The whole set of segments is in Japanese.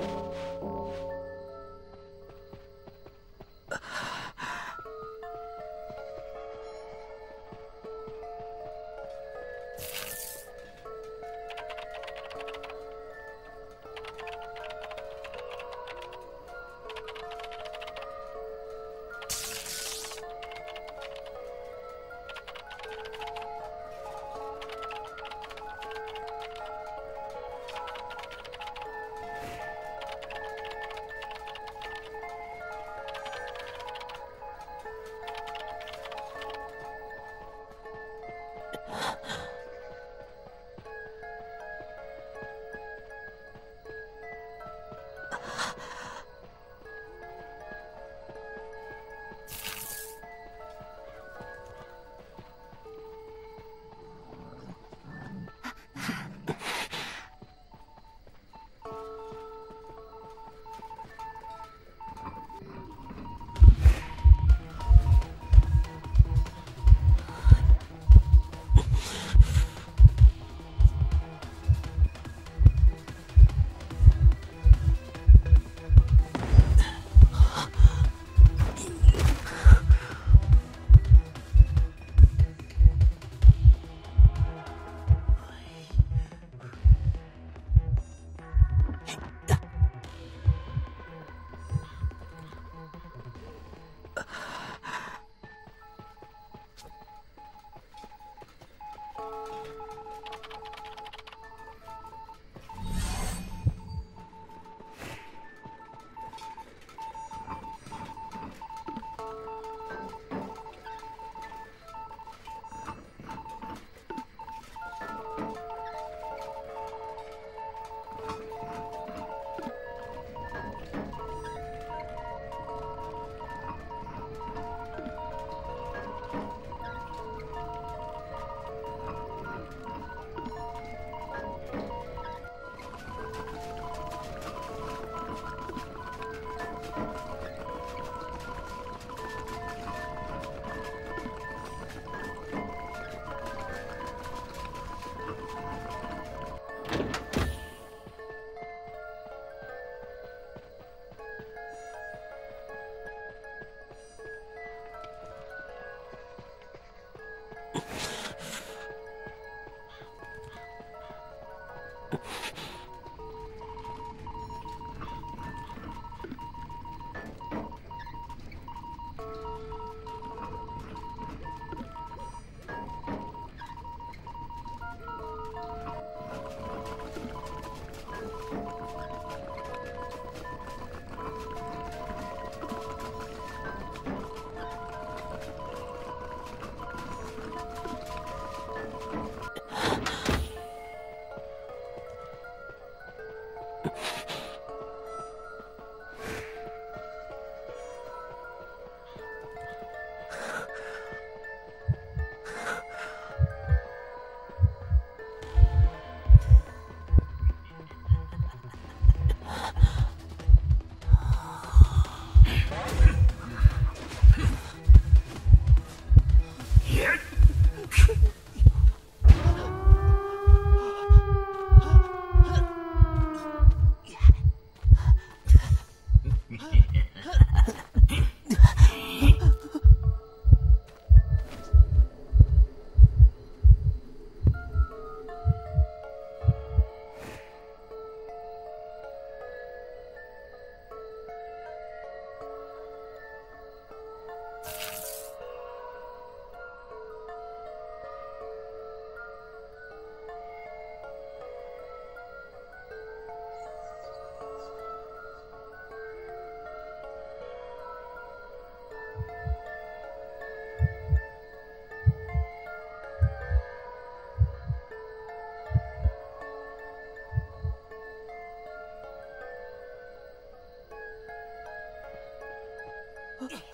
あ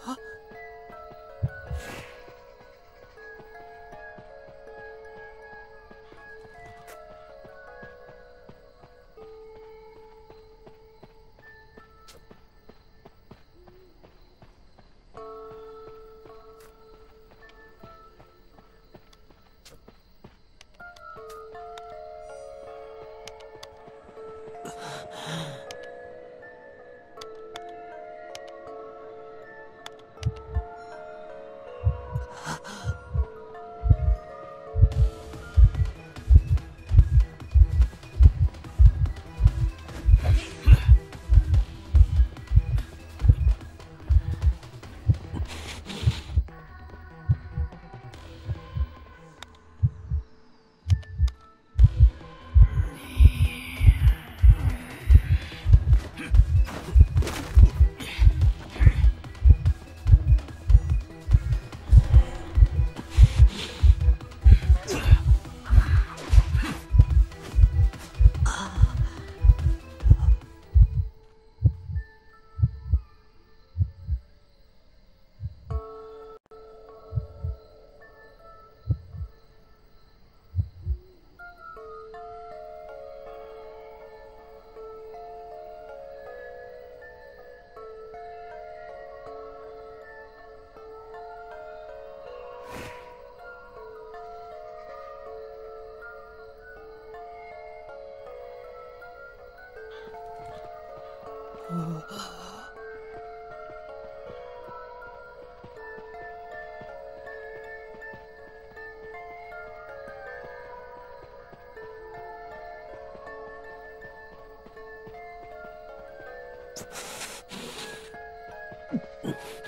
啊うん